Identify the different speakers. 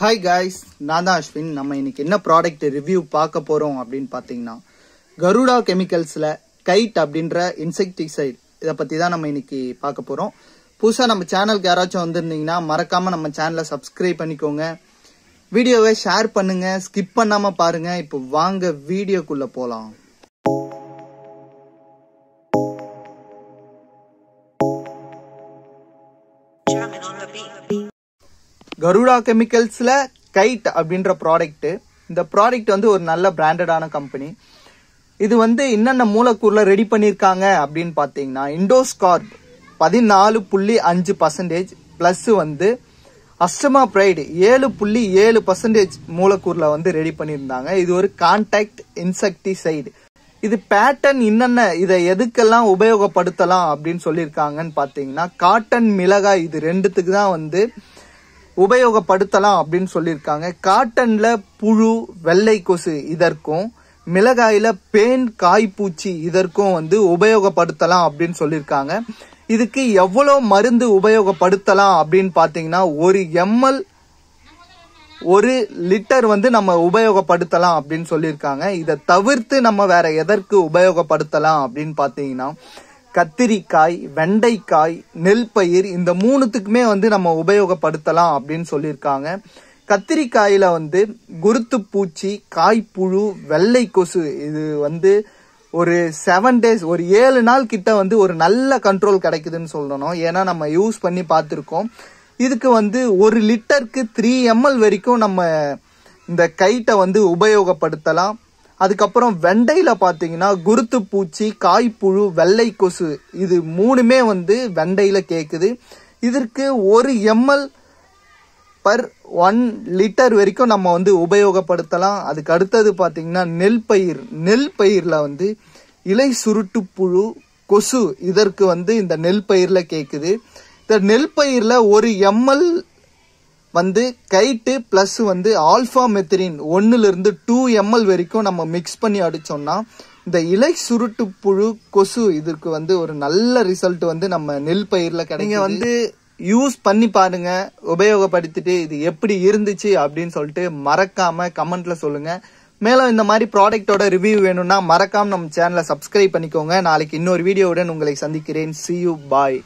Speaker 1: Hi guys நான் தான் அஸ்வின். நம்ம இன்னைக்கு என்ன ப்ராடக்ட் ரிவ்யூ பார்க்க போகிறோம் அப்படின்னு பார்த்தீங்கன்னா கருடா கெமிக்கல்ஸில் கைட் அப்படின்ற இன்செக்டிசைட் இதை பற்றி தான் நம்ம இன்னைக்கு பார்க்க போகிறோம் புதுசாக நம்ம சேனலுக்கு யாராச்சும் வந்திருந்தீங்கன்னா மறக்காமல் நம்ம சேனலை சப்ஸ்கிரைப் பண்ணிக்கோங்க. வீடியோவை ஷேர் பண்ணுங்கள் ஸ்கிப் பண்ணாமல் பாருங்கள் இப்போ வாங்க வீடியோக்குள்ளே
Speaker 2: போகலாம் on the beat.
Speaker 1: கருடா கெமிக்கல்ஸில் கைட் அப்படின்ற ப்ராடக்ட்டு இந்த ப்ராடக்ட் வந்து ஒரு நல்ல பிராண்டடான கம்பெனி இது வந்து என்னென்ன மூலக்கூறில் ரெடி பண்ணியிருக்காங்க அப்படின்னு பார்த்தீங்கன்னா இண்டோஸ்கார்ப் பதினாலு புள்ளி அஞ்சு பர்சன்டேஜ் ப்ளஸ் வந்து அஸ்டமா பிரைடு ஏழு புள்ளி ஏழு பர்சன்டேஜ் மூலக்கூறில் வந்து ரெடி பண்ணியிருந்தாங்க. இது ஒரு கான்டாக்ட் இன்செக்டிசைடு இது பேட்டர்ன் என்னென்ன இதை எதுக்கெல்லாம் உபயோகப்படுத்தலாம் அப்படின்னு சொல்லியிருக்காங்கன்னு பார்த்தீங்கன்னா காட்டன் மிளகாய் இது ரெண்டுத்துக்கு தான் வந்து உபயோகப்படுத்தலாம் அப்படின்னு சொல்லியிருக்காங்க. காட்டன்ல புழு வெள்ளை கொசு இதற்கும் மிளகாயில பேன் காய்ப்பூச்சி இதற்கும் வந்து உபயோகப்படுத்தலாம் அப்படின்னு சொல்லியிருக்காங்க. இதுக்கு எவ்வளோ மருந்து உபயோகப்படுத்தலாம் அப்படின்னு பார்த்தீங்கன்னா ஒரு எம்எல் ஒரு லிட்டர் வந்து நம்ம உபயோகப்படுத்தலாம் அப்படின்னு சொல்லியிருக்காங்க. இதை தவிர்த்து நம்ம வேற எதற்கு உபயோகப்படுத்தலாம் அப்படின்னு பார்த்தீங்கன்னா கத்திரிக்காய் வெண்டைக்காய் நெல் பயிர் இந்த மூணுத்துக்குமே வந்து நம்ம உபயோகப்படுத்தலாம் அப்படின்னு சொல்லியிருக்காங்க. கத்திரிக்காயில் வந்து குருத்து பூச்சி காய்ப்புழு வெள்ளை கொசு இது வந்து ஒரு செவன் டேஸ் ஒரு ஏழு நாள் கிட்ட வந்து ஒரு நல்ல கண்ட்ரோல் கிடைக்குதுன்னு சொல்லணும். ஏன்னா நம்ம யூஸ் பண்ணி பார்த்துருக்கோம். இதுக்கு வந்து ஒரு லிட்டருக்கு த்ரீ எம்எல் வரைக்கும் நம்ம இந்த கைட்டை வந்து உபயோகப்படுத்தலாம். அதுக்கப்புறம் வெண்டையில் பார்த்தீங்கன்னா குருத்து பூச்சி காய்ப்புழு வெள்ளை கொசு இது மூணுமே வந்து வெண்டையில் கேட்குது இதற்கு ஒரு எம்எல் பர் ஒன் லிட்டர் வரைக்கும் நம்ம வந்து உபயோகப்படுத்தலாம். அதுக்கு அடுத்தது பார்த்தீங்கன்னா நெல் பயிர். நெல் பயிரில் வந்து இலை சுருட்டு புழு கொசு இதற்கு வந்து இந்த நெல் பயிரில் கேட்குது இந்த நெல் பயிரில் ஒரு எம்எல் வந்து கைட்டு பிளஸ் வந்து ஆல்ஃபா மெத்திரின் ஒன்னுல இருந்து டூ எம்எல் வரைக்கும் நம்ம மிக்ஸ் பண்ணி அடிச்சோம்னா இந்த இலை சுருட்டு புழு கொசு இதற்கு வந்து ஒரு நல்ல ரிசல்ட் வந்து நம்ம நெல் பயிர்ல கிடைக்கும் வந்து யூஸ் பண்ணி பாருங்க உபயோகப்படுத்திட்டு இது எப்படி இருந்துச்சு அப்படின்னு சொல்லிட்டு மறக்காம கமெண்ட்ல சொல்லுங்க. மேலும் இந்த மாதிரி ப்ராடக்ட்டோட ரிவ்யூ வேணும்னா மறக்காம நம்ம சேனலை சப்ஸ்கிரைப் பண்ணிக்கோங்க. நாளைக்கு இன்னொரு வீடியோவுடன் உங்களை சந்திக்கிறேன். See you bye.